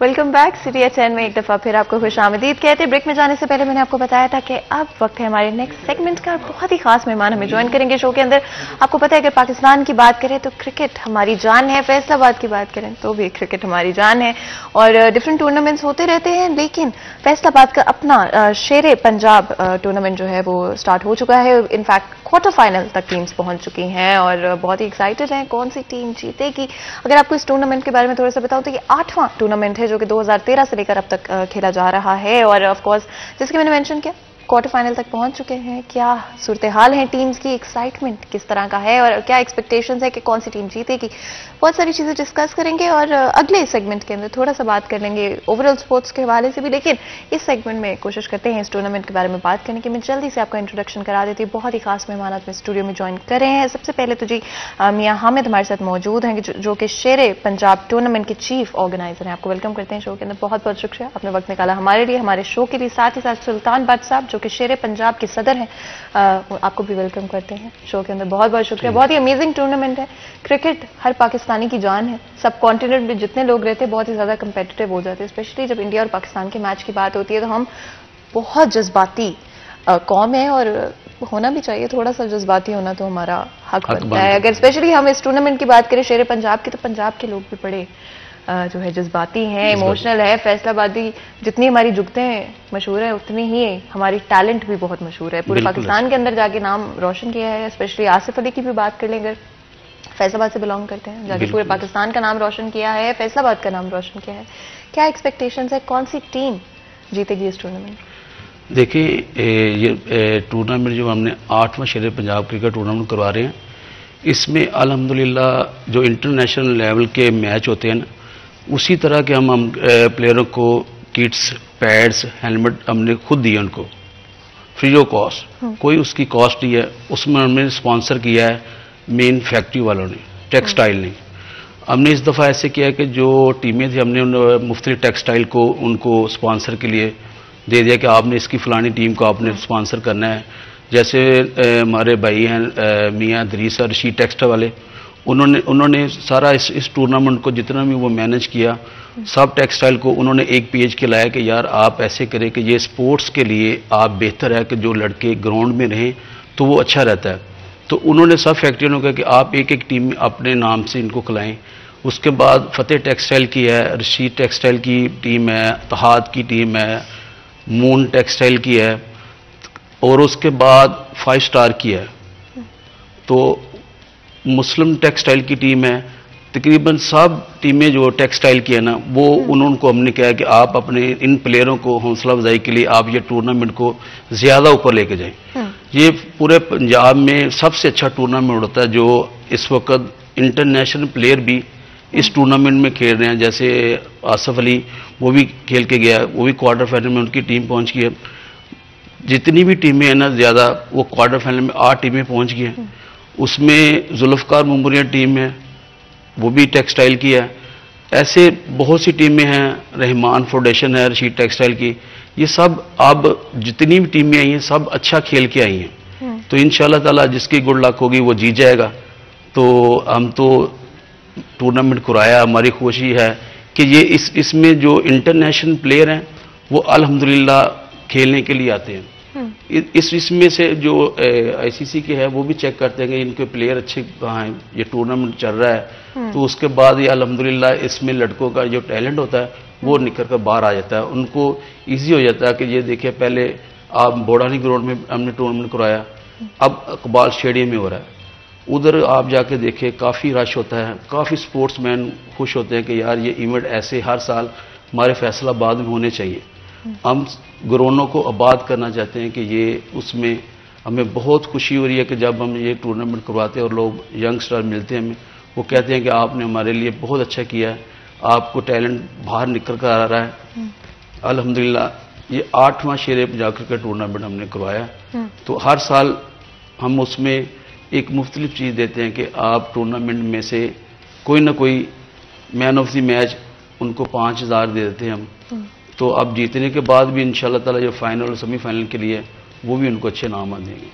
Welcome back. City H में एक दफ़ा फिर आपको खुश आमदीद। कहते ब्रेक में जाने से पहले मैंने आपको बताया था कि अब वक्त है हमारे नेक्स्ट सेगमेंट का। बहुत ही खास मेहमान हमें ज्वाइन करेंगे शो के अंदर। आपको पता है, अगर पाकिस्तान की बात करें तो क्रिकेट हमारी जान है। फैसलाबाद की बात करें तो भी क्रिकेट हमारी जान है। और डिफरेंट टूर्नामेंट्स होते रहते हैं, लेकिन फैसलाबाद का अपना शेर पंजाब टूर्नामेंट जो है वो स्टार्ट हो चुका है। इनफैक्ट क्वार्टर फाइनल तक टीम्स पहुँच चुकी हैं और बहुत ही एक्साइटेड हैं कौन सी टीम जीतेगी। अगर आपको इस टूर्नामेंट के बारे में थोड़ा सा बताऊँ तो ये आठवां टूर्नामेंट है जो कि 2013 से लेकर अब तक खेला जा रहा है और ऑफकोर्स जिसके मैंने मैंशन किया क्वार्टर फाइनल तक पहुँच चुके हैं। क्या सूरत हाल है टीम्स की? एक्साइटमेंट किस तरह का है? और क्या एक्सपेक्टेशंस है कि कौन सी टीम जीतेगी? बहुत सारी चीज़ें डिस्कस करेंगे और अगले सेगमेंट के अंदर थोड़ा सा बात कर लेंगे ओवरऑल स्पोर्ट्स के हवाले से भी। लेकिन इस सेगमेंट में कोशिश करते हैं इस टूर्नामेंट के बारे में बात करने की। मैं जल्दी से आपका इंट्रोडक्शन करा देती हूँ। बहुत ही खास मेहमान अपने स्टूडियो में ज्वाइन कर रहे हैं। सबसे पहले तो जी मियाँ हामिद हमारे साथ मौजूद हैं, जो कि शेर पंजाब टूर्नामेंट के चीफ ऑर्गेनाइजर हैं। आपको वेलकम करते हैं शो के अंदर। बहुत बहुत शुक्रिया। आपने वक्त निकाला हमारे लिए, हमारे शो के लिए। साथ ही साथ सुल्तान भट्ट साहब, जो कि शेर पंजाब के सदर हैं आपको भी वेलकम करते हैं शो के अंदर। बहुत बहुत शुक्रिया। बहुत ही अमेजिंग टूर्नामेंट है। क्रिकेट हर पाकिस्तानी की जान है। सब कॉन्टिनेंट में जितने लोग रहते हैं बहुत ही ज़्यादा कंपेटिटिव हो जाते हैं स्पेशली जब इंडिया और पाकिस्तान के मैच की बात होती है तो हम बहुत जज्बाती कौम है और होना भी चाहिए। थोड़ा सा जज्बाती होना तो हमारा हक बनता है। अगर स्पेशली हम इस टूर्नामेंट की बात करें शेर पंजाब की तो पंजाब के लोग भी बड़े जो है जज्बाती हैं इमोशनल है फैसलाबादी जितनी हमारी जुगतें मशहूर है उतनी ही हमारी टैलेंट भी बहुत मशहूर है। पूरे पाकिस्तान के अंदर जाके नाम रोशन किया है स्पेशली आसिफ अली की भी बात कर लें अगर फैसलाबाद से बिलोंग करते हैं। जाके पूरे पाकिस्तान का नाम रोशन किया है फैसलाबाद का नाम रोशन किया है। क्या एक्सपेक्टेशन है? कौन सी टीम जीतेगी इस टूर्नामेंट देखिए ये टूर्नामेंट जो हमने आठवां शेर पंजाब क्रिकेट टूर्नामेंट करवा रहे हैं इसमें अलहमदिल्ला जो इंटरनेशनल लेवल के मैच होते हैं ना उसी तरह के हम हम प्लेयरों को किट्स पैड्स हेलमेट हमने खुद दिए उनको। फ्री ऑफ़ कॉस्ट कोई उसकी कॉस्ट नहीं है। उसमें हमने स्पॉन्सर किया है मेन फैक्ट्री वालों ने टेक्सटाइल ने। हमने इस दफ़ा ऐसे किया कि जो टीमें थी हमने उन मुफ़्त टेक्सटाइल को उनको स्पॉन्सर के लिए दे दिया कि आपने इसकी फ़लानी टीम को आपने स्पॉन्सर करना है। जैसे हमारे भाई हैं मियाँ दरीस और शी टेक्सटाइल वाले। उन्होंने उन्होंने सारा इस इस टूर्नामेंट को जितना भी वो मैनेज किया, सब टेक्सटाइल को उन्होंने एक पेज के लाया कि यार आप ऐसे करें कि ये स्पोर्ट्स के लिए आप बेहतर है कि जो लड़के ग्राउंड में रहें तो वो अच्छा रहता है। तो उन्होंने सब फैक्ट्रियों ने कहा कि आप एक एक टीम अपने नाम से इनको खिलाएँ। उसके बाद फतेह टेक्सटाइल की है, रशीद टेक्सटाइल की टीम है, तहाद की टीम है मून टेक्सटाइल की है, और उसके बाद फाइव स्टार की है। तो मुस्लिम टेक्सटाइल की टीम है तकरीबन सब टीमें जो टेक्सटाइल की है ना वो। उन्होंने हमने कहा कि आप अपने इन प्लेयरों को हौसला अफजाई के लिए आप ये टूर्नामेंट को ज़्यादा ऊपर लेके जाएँ हम्म। ये पूरे पंजाब में सबसे अच्छा टूर्नामेंट होता है जो इस वक्त इंटरनेशनल प्लेयर भी इस टूर्नामेंट हम्म। में खेल रहे हैं जैसे आसफ अली वो भी खेल के गया वो भी क्वार्टर फाइनल में उनकी टीम पहुँच गई है जितनी भी टीमें हैं ना ज़्यादा वो क्वार्टर फाइनल में आठ टीमें पहुँच गई हैं उसमें जुल्फ़कार मुमरिया टीम है वो भी टेक्सटाइल की है। ऐसे बहुत सी टीमें हैं रहमान फाउंडेशन है रशीद टेक्सटाइल की। ये सब अब जितनी भी टीमें आई हैं सब अच्छा खेल के आई हैं। हम्म। तो इन ताला जिसकी गुड लक होगी वो जीत जाएगा। तो हम तो टूर्नामेंट कराया हमारी खुशी है कि ये इस इसमें जो इंटरनेशनल प्लेयर हैं वो अल्हम्दुलिल्लाह खेलने के लिए आते हैं। इस इसमें से जो आईसीसी के है वो भी चेक करते हैं कि इनके प्लेयर अच्छे कहाँ हैं। ये टूर्नामेंट चल रहा है। हम्म। तो उसके बाद ये अलहमदिल्ला इसमें लड़कों का जो टैलेंट होता है वो हम्म। निकल कर बाहर आ जाता है। उनको ईजी हो जाता है कि ये देखिए पहले आप बोडानी ग्राउंड में हमने टूर्नामेंट कराया अब अकबाल स्टेडियम में हो रहा है। उधर आप जाके देखें काफ़ी रश होता है। काफ़ी स्पोर्ट्समैन खुश होते हैं कि यार ये इवेंट ऐसे हर साल हमारे फैसलाबाद में होने चाहिए। हम ग्रोनों को आबाद करना चाहते हैं कि ये उसमें हमें बहुत खुशी हो रही है कि जब हम ये टूर्नामेंट करवाते हैं और लोग यंगस्टर मिलते हैं हमें, वो कहते हैं कि आपने हमारे लिए बहुत अच्छा किया है। आपको टैलेंट बाहर निकल कर आ रहा है। अल्हम्दुलिल्लाह, ये आठवां शेर पंजाब क्रिकेट टूर्नामेंट हमने करवाया। तो हर साल हम उसमें एक मुख्तलिफ़ चीज़ देते हैं कि आप टूर्नामेंट में से कोई ना कोई मैन ऑफ़ द मैच उनको पाँच हज़ार दे देते हैं हम। तो अब जीतने के बाद भी इन ताला जो फाइनल और सेमीफाइनल के लिए, वो भी उनको अच्छे नाम देंगे